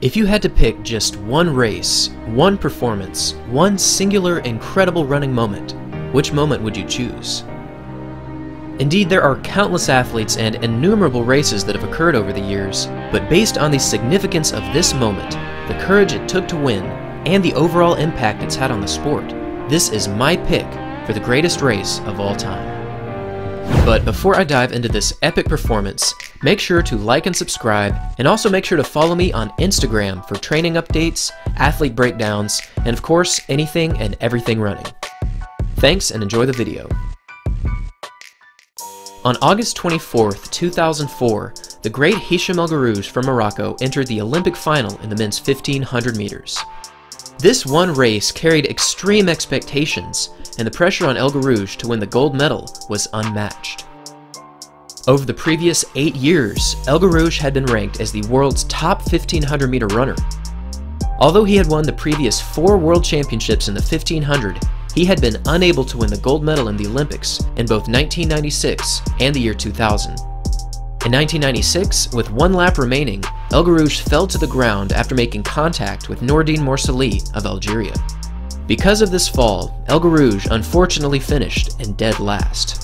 If you had to pick just one race, one performance, one singular incredible running moment, which moment would you choose? Indeed, there are countless athletes and innumerable races that have occurred over the years, but based on the significance of this moment, the courage it took to win, and the overall impact it's had on the sport, this is my pick for the greatest race of all time. But before I dive into this epic performance, make sure to like and subscribe, and also make sure to follow me on Instagram for training updates, athlete breakdowns, and of course, anything and everything running. Thanks and enjoy the video. On August 24, 2004, the great Hicham El Guerrouj from Morocco entered the Olympic final in the men's 1500 meters. This one race carried extreme expectations, and the pressure on El Guerrouj to win the gold medal was unmatched. Over the previous eight years, El Guerrouj had been ranked as the world's top 1500 meter runner. Although he had won the previous four world championships in the 1500, he had been unable to win the gold medal in the Olympics in both 1996 and the year 2000. In 1996, with one lap remaining, El Guerrouj fell to the ground after making contact with Noureddine Morceli of Algeria. Because of this fall, El unfortunately finished in dead last.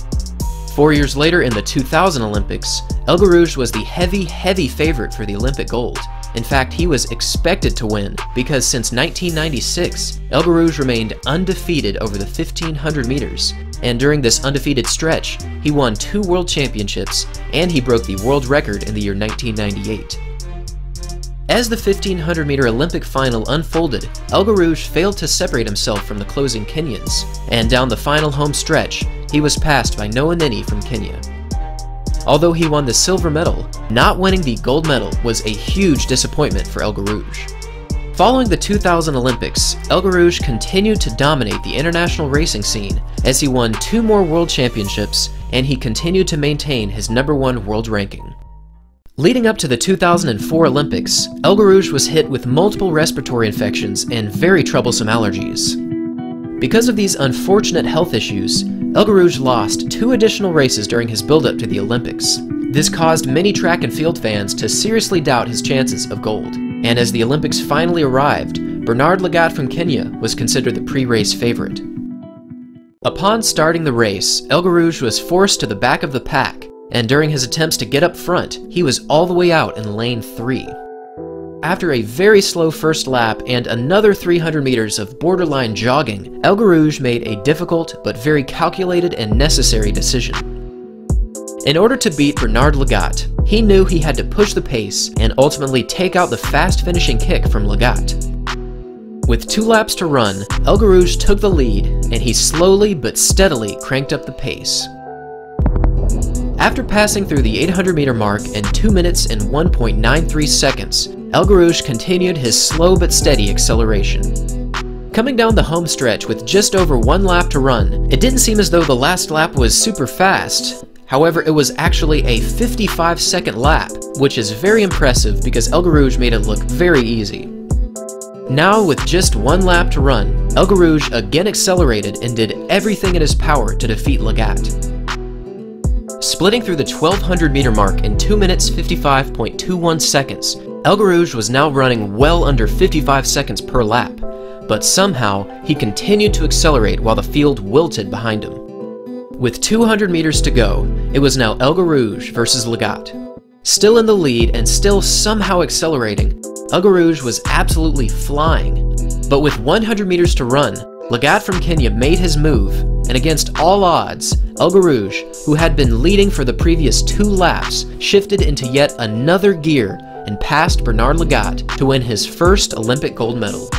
Four years later in the 2000 Olympics, El Guerrouj was the heavy, heavy favorite for the Olympic gold. In fact, he was expected to win because since 1996, El Guerrouj remained undefeated over the 1500 meters, and during this undefeated stretch, he won two world championships and he broke the world record in the year 1998. As the 1500 meter Olympic final unfolded, El Guerrouj failed to separate himself from the closing Kenyans, and down the final home stretch, he was passed by Noah Ngeny from Kenya. Although he won the silver medal, not winning the gold medal was a huge disappointment for El Guerrouj. Following the 2000 Olympics, El Guerrouj continued to dominate the international racing scene as he won two more world championships and he continued to maintain his number one world ranking. Leading up to the 2004 Olympics, El Guerrouj was hit with multiple respiratory infections and very troublesome allergies. Because of these unfortunate health issues, El Guerrouj lost two additional races during his build-up to the Olympics. This caused many track and field fans to seriously doubt his chances of gold, and as the Olympics finally arrived, Bernard Lagat from Kenya was considered the pre-race favorite. Upon starting the race, El Guerrouj was forced to the back of the pack, and during his attempts to get up front, he was all the way out in lane 3. After a very slow first lap and another 300 meters of borderline jogging, El Guerrouj made a difficult but very calculated and necessary decision. In order to beat Bernard Lagat, he knew he had to push the pace and ultimately take out the fast finishing kick from Lagat. With two laps to run, El Guerrouj took the lead and he slowly but steadily cranked up the pace. After passing through the 800 meter mark in 2 minutes and 1.93 seconds, El Guerrouj continued his slow but steady acceleration. Coming down the home stretch with just over one lap to run, it didn't seem as though the last lap was super fast. However, it was actually a 55 second lap, which is very impressive because El Guerrouj made it look very easy. Now, with just one lap to run, El Guerrouj again accelerated and did everything in his power to defeat Lagat. Splitting through the 1200 meter mark in 2 minutes 55.21 seconds, El Guerrouj was now running well under 55 seconds per lap, but somehow he continued to accelerate while the field wilted behind him. With 200 meters to go, it was now El Guerrouj versus Lagat. Still in the lead and still somehow accelerating, El Guerrouj was absolutely flying. But with 100 meters to run, Lagat from Kenya made his move, and against all odds, El who had been leading for the previous two laps, shifted into yet another gear and passed Bernard Lagat to win his first Olympic gold medal.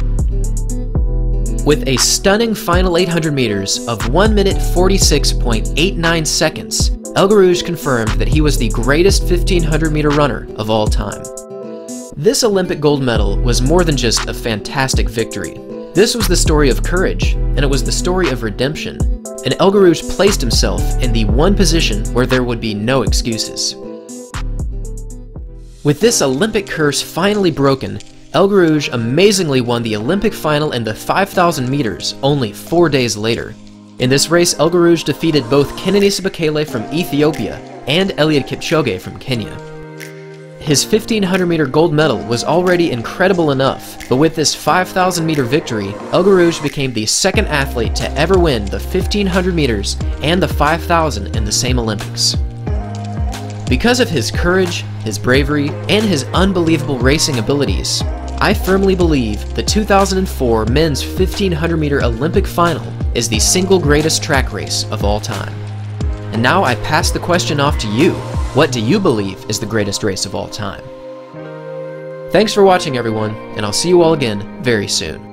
With a stunning final 800 meters of 1 minute 46.89 seconds, El confirmed that he was the greatest 1500 meter runner of all time. This Olympic gold medal was more than just a fantastic victory. This was the story of courage, and it was the story of redemption. And El Guerrouj placed himself in the one position where there would be no excuses. With this Olympic curse finally broken, El Guerrouj amazingly won the Olympic final in the 5,000 meters only four days later. In this race, El Guerrouj defeated both Kenenisa Bekele from Ethiopia and Eliud Kipchoge from Kenya. His 1500 meter gold medal was already incredible enough, but with this 5000 meter victory, El Guerrouj became the second athlete to ever win the 1500 meters and the 5000 in the same Olympics. Because of his courage, his bravery, and his unbelievable racing abilities, I firmly believe the 2004 men's 1500 meter Olympic final is the single greatest track race of all time. And now I pass the question off to you. What do you believe is the greatest race of all time? Thanks for watching everyone, and I'll see you all again very soon.